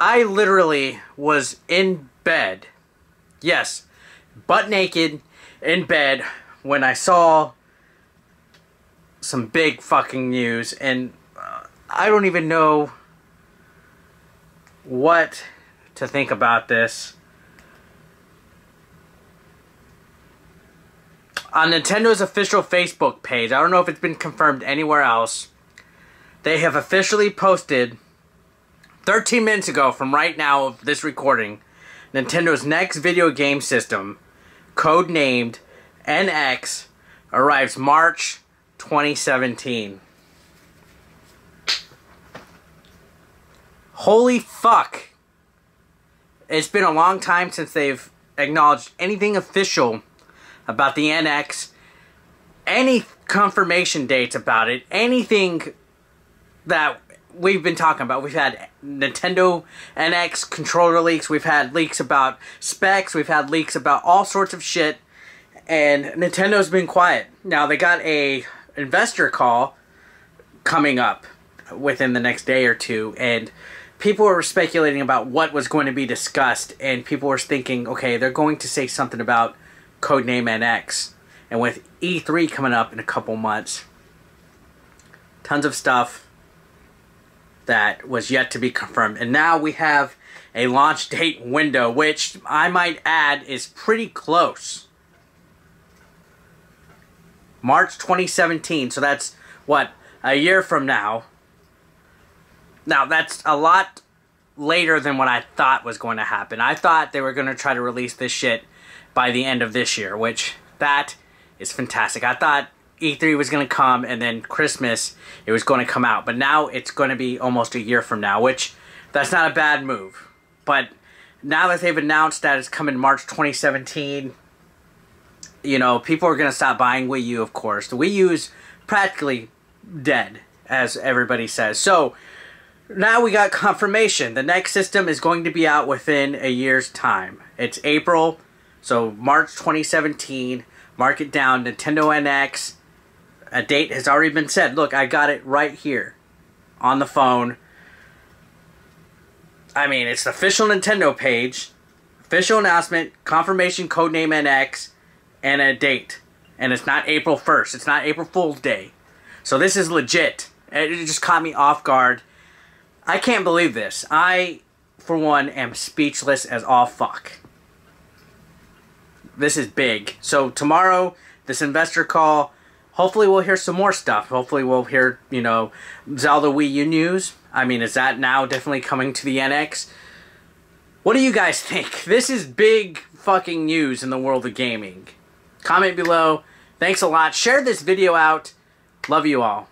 I literally was in bed. Yes, butt naked in bed when I saw some big fucking news and uh, I don't even know what to think about this. On Nintendo's official Facebook page, I don't know if it's been confirmed anywhere else, they have officially posted 13 minutes ago from right now of this recording Nintendo's next video game system, codenamed NX, arrives March 2017. Holy fuck. It's been a long time since they've acknowledged anything official about the NX, any confirmation dates about it, anything that we've been talking about. We've had Nintendo NX controller leaks, we've had leaks about specs, we've had leaks about all sorts of shit, and Nintendo's been quiet. Now they got a investor call coming up within the next day or two, and people were speculating about what was going to be discussed, and people were thinking, okay, they're going to say something about Codename NX. And with E3 coming up in a couple months, tons of stuff that was yet to be confirmed. And now we have a launch date window, which I might add is pretty close. March 2017, so that's, what, a year from now. Now, that's a lot later than what I thought was going to happen. I thought they were going to try to release this shit by the end of this year, which that is fantastic. I thought E3 was going to come and then Christmas it was going to come out. But now it's going to be almost a year from now, which that's not a bad move. But now that they've announced that it's coming March 2017, you know, people are going to stop buying Wii U, of course. The Wii U is practically dead, as everybody says. So, now we got confirmation. The next system is going to be out within a year's time. It's April, so March 2017. Mark it down, Nintendo NX a date has already been set. Look, I got it right here on the phone. I mean, it's the official Nintendo page, official announcement, confirmation, codename NX, and a date. And it's not April 1st. It's not April Fool's Day. So this is legit. It just caught me off guard. I can't believe this. I, for one, am speechless as all fuck. This is big. So tomorrow, this investor call hopefully we'll hear some more stuff. Hopefully we'll hear, you know, Zelda Wii U news. I mean, is that now definitely coming to the NX? What do you guys think? This is big fucking news in the world of gaming. Comment below. Thanks a lot. Share this video out. Love you all.